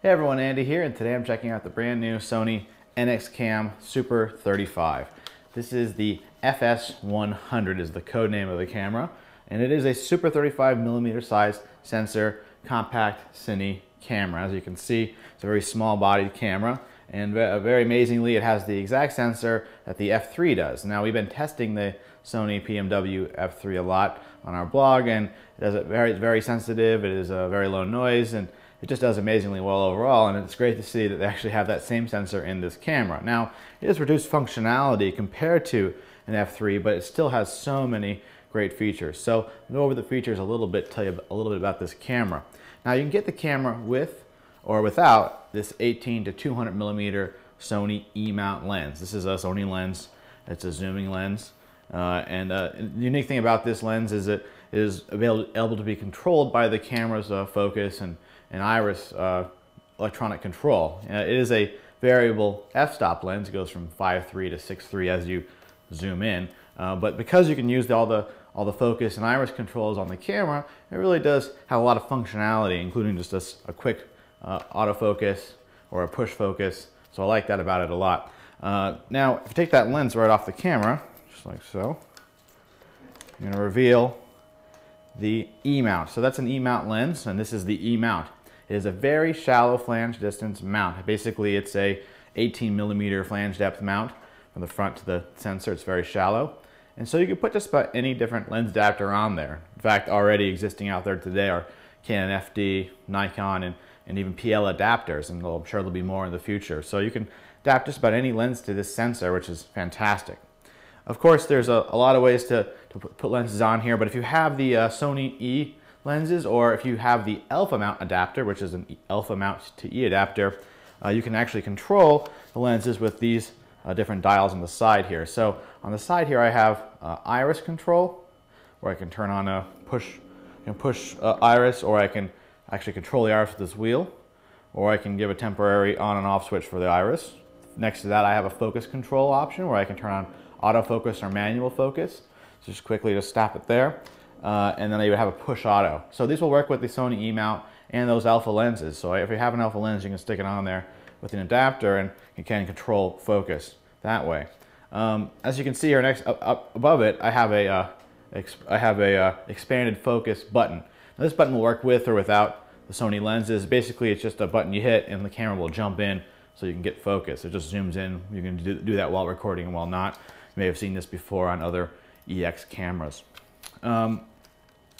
Hey everyone, Andy here, and today I'm checking out the brand new Sony NXCAM Super 35. This is the FS100 is the code name of the camera, and it is a Super 35 millimeter size sensor compact cine camera. As you can see, it's a very small bodied camera, and uh, very amazingly, it has the exact sensor that the F3 does. Now we've been testing the Sony PMW F3 a lot on our blog, and it it very, very sensitive. It is a very low noise, and it just does amazingly well overall and it's great to see that they actually have that same sensor in this camera. Now it has reduced functionality compared to an F3 but it still has so many great features. So I'll go over the features a little bit, tell you a little bit about this camera. Now you can get the camera with or without this 18 to 200 millimeter Sony E-mount lens. This is a Sony lens, it's a zooming lens. Uh, and uh, the unique thing about this lens is it is able, to be controlled by the camera's uh, focus and an iris uh, electronic control. Uh, it is a variable f-stop lens. It goes from 5.3 to 6.3 as you zoom in. Uh, but because you can use all the all the focus and iris controls on the camera, it really does have a lot of functionality, including just a, a quick uh, autofocus or a push focus. So I like that about it a lot. Uh, now, if you take that lens right off the camera, just like so, you're gonna reveal the E-mount. So that's an E-mount lens, and this is the E-mount. It is a very shallow flange distance mount. Basically, it's a 18 millimeter flange depth mount from the front to the sensor. It's very shallow. And so you can put just about any different lens adapter on there. In fact, already existing out there today are Canon FD, Nikon, and, and even PL adapters, and I'm sure there'll be more in the future. So you can adapt just about any lens to this sensor, which is fantastic. Of course, there's a, a lot of ways to, to put lenses on here, but if you have the uh, Sony E lenses or if you have the alpha mount adapter, which is an alpha mount to E adapter, uh, you can actually control the lenses with these uh, different dials on the side here. So on the side here I have uh, iris control, where I can turn on a push, know, push uh, iris, or I can actually control the iris with this wheel, or I can give a temporary on and off switch for the iris. Next to that I have a focus control option where I can turn on autofocus or manual focus. Just quickly just stop it there uh, and then you would have a push auto. So these will work with the Sony E-mount and those alpha lenses. So if you have an alpha lens, you can stick it on there with an adapter and you can control focus that way. Um, as you can see here next up, up above it, I have a uh, I have a uh, expanded focus button. Now this button will work with or without the Sony lenses. Basically, it's just a button you hit and the camera will jump in so you can get focus. It just zooms in. You can do, do that while recording and while not. You may have seen this before on other EX cameras. Um,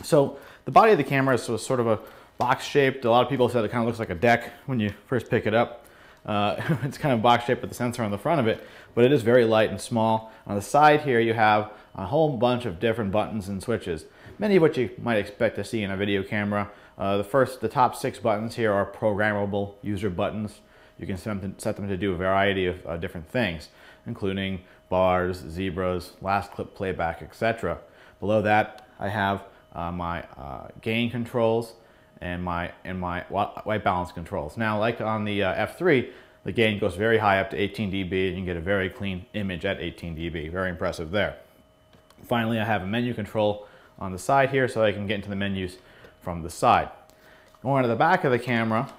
so the body of the camera is sort of a box shaped. A lot of people said it kind of looks like a deck when you first pick it up. Uh, it's kind of box shaped with the sensor on the front of it, but it is very light and small. On the side here you have a whole bunch of different buttons and switches, many of which you might expect to see in a video camera. Uh, the first, the top six buttons here are programmable user buttons. You can set them to, set them to do a variety of uh, different things, including bars, zebras, last clip playback, etc. Below that, I have uh, my uh, gain controls and my and my white balance controls. Now, like on the uh, F3, the gain goes very high up to 18 dB, and you can get a very clean image at 18 dB. Very impressive there. Finally, I have a menu control on the side here, so I can get into the menus from the side. Going to the back of the camera,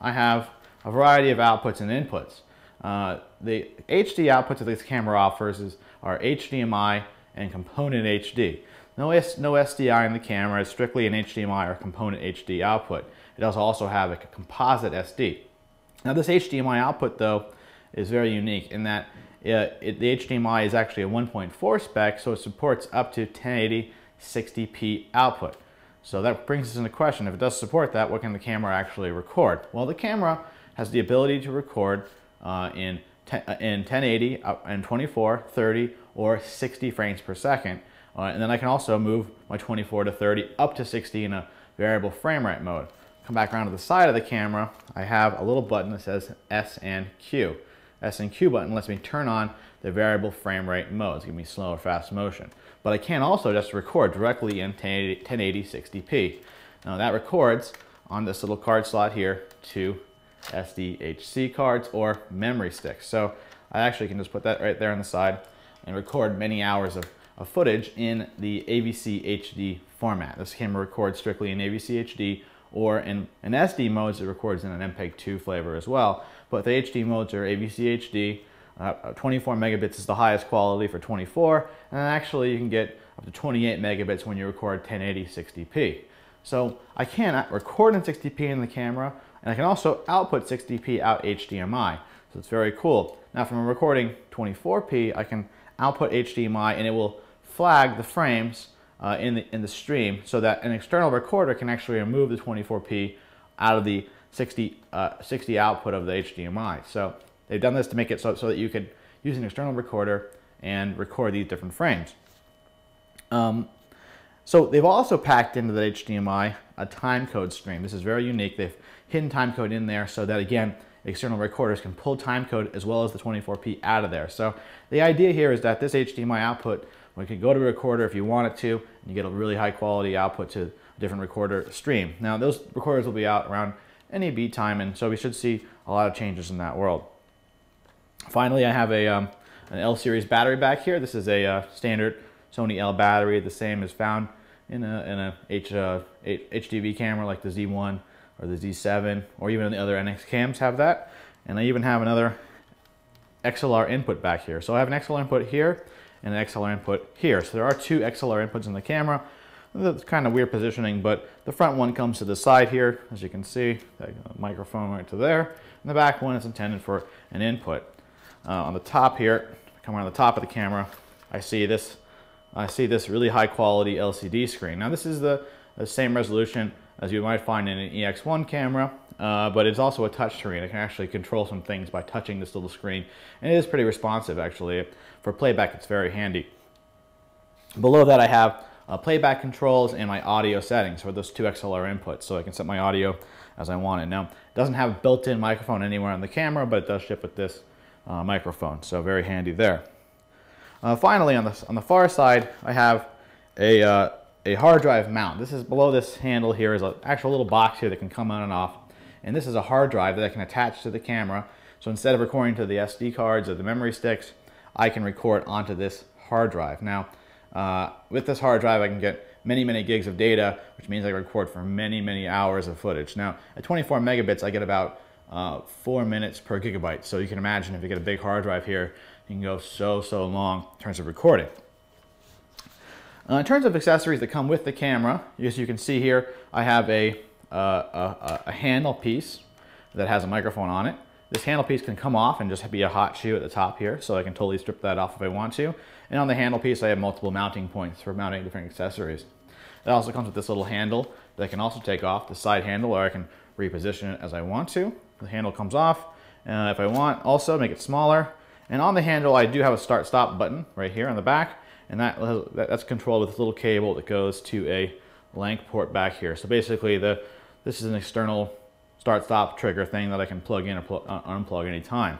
I have a variety of outputs and inputs. Uh, the HD outputs that this camera offers is, are HDMI and component HD. No, S no SDI in the camera, it's strictly an HDMI or component HD output. It does also have a composite SD. Now this HDMI output though is very unique in that uh, it, the HDMI is actually a 1.4 spec, so it supports up to 1080 60p output. So that brings us into question, if it does support that, what can the camera actually record? Well, the camera has the ability to record uh, in, uh, in 1080 and 24, 30, or 60 frames per second. Uh, and then I can also move my 24 to 30 up to 60 in a variable frame rate mode. Come back around to the side of the camera, I have a little button that says S and Q. S and Q button lets me turn on the variable frame rate modes, give me slow or fast motion. But I can also just record directly in 1080, 60p. Now that records on this little card slot here to SDHC cards or memory sticks. So I actually can just put that right there on the side and record many hours of, of footage in the AVCHD format. This camera records strictly in AVCHD or in an SD modes, it records in an MPEG-2 flavor as well. But the HD modes are AVCHD, uh, 24 megabits is the highest quality for 24, and actually you can get up to 28 megabits when you record 1080 60p. So I can record in 60p in the camera, and I can also output 60p out HDMI. So it's very cool. Now from recording 24p, I can output HDMI and it will flag the frames uh, in, the, in the stream so that an external recorder can actually remove the 24p out of the 60, uh, 60 output of the HDMI. So they've done this to make it so, so that you could use an external recorder and record these different frames. Um, so they've also packed into the HDMI a timecode stream. This is very unique. They've hidden timecode in there so that again, external recorders can pull timecode as well as the 24p out of there. So the idea here is that this HDMI output, we can go to a recorder if you want it to, and you get a really high quality output to a different recorder stream. Now those recorders will be out around NAB time, and so we should see a lot of changes in that world. Finally, I have a um, an L series battery back here. This is a uh, standard Sony L battery, the same as found in a, in a H, uh, HDV camera like the Z1 or the Z7 or even the other NX cams have that. And I even have another XLR input back here. So I have an XLR input here and an XLR input here. So there are two XLR inputs in the camera. That's kind of weird positioning, but the front one comes to the side here, as you can see, that microphone right to there. And the back one is intended for an input. Uh, on the top here, come around the top of the camera, I see this I see this really high quality LCD screen. Now this is the, the same resolution as you might find in an EX1 camera, uh, but it's also a touch screen. It can actually control some things by touching this little screen. And it is pretty responsive actually. For playback, it's very handy. Below that I have uh, playback controls and my audio settings for those two XLR inputs. So I can set my audio as I want it. Now, it doesn't have a built-in microphone anywhere on the camera, but it does ship with this uh, microphone. So very handy there. Uh, finally, on the, on the far side, I have a, uh, a hard drive mount. This is below this handle here is an actual little box here that can come on and off. And this is a hard drive that I can attach to the camera. So instead of recording to the SD cards or the memory sticks, I can record onto this hard drive. Now, uh, with this hard drive, I can get many, many gigs of data, which means I record for many, many hours of footage. Now, at 24 megabits, I get about uh, four minutes per gigabyte. So you can imagine if you get a big hard drive here, you can go so, so long in terms of recording. Uh, in terms of accessories that come with the camera, as you can see here, I have a, uh, a, a, handle piece that has a microphone on it. This handle piece can come off and just be a hot shoe at the top here, so I can totally strip that off if I want to. And on the handle piece, I have multiple mounting points for mounting different accessories. It also comes with this little handle that I can also take off, the side handle, or I can reposition it as I want to. The handle comes off. and if I want, also make it smaller, and on the handle, I do have a start stop button right here on the back, and that, that's controlled with this little cable that goes to a LANC port back here. So basically, the this is an external start stop trigger thing that I can plug in or uh, unplug anytime.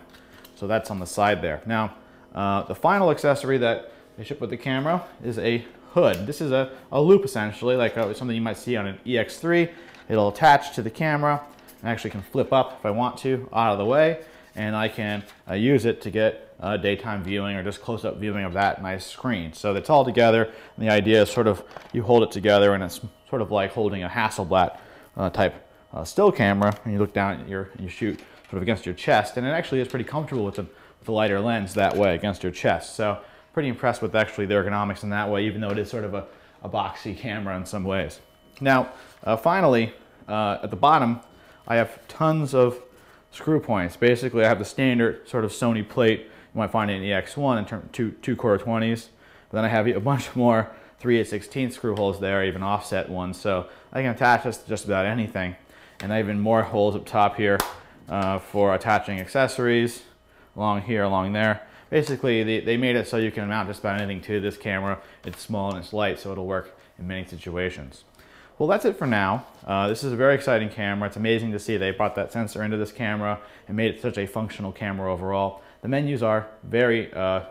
So that's on the side there. Now, uh, the final accessory that they ship with the camera is a hood. This is a, a loupe essentially, like uh, something you might see on an EX3. It'll attach to the camera and actually can flip up if I want to out of the way and I can uh, use it to get uh, daytime viewing or just close-up viewing of that nice screen. So it's all together, and the idea is sort of you hold it together, and it's sort of like holding a Hasselblad uh, type uh, still camera, and you look down at your, you shoot sort of against your chest, and it actually is pretty comfortable with the, with the lighter lens that way against your chest. So pretty impressed with actually the ergonomics in that way, even though it is sort of a, a boxy camera in some ways. Now, uh, finally, uh, at the bottom, I have tons of screw points. Basically, I have the standard sort of Sony plate you might find in EX1 in terms two, two quarter 20s. But then I have a bunch more 3 8 16 screw holes there, even offset ones. So I can attach this to just about anything. And even more holes up top here uh, for attaching accessories along here, along there. Basically, they, they made it so you can mount just about anything to this camera. It's small and it's light, so it'll work in many situations. Well, that's it for now. Uh, this is a very exciting camera. It's amazing to see they brought that sensor into this camera and made it such a functional camera overall. The menus are very, uh,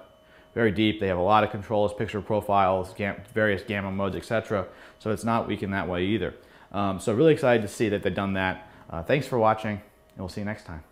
very deep. They have a lot of controls, picture profiles, gam various gamma modes, etc. So it's not weak in that way either. Um, so really excited to see that they've done that. Uh, thanks for watching, and we'll see you next time.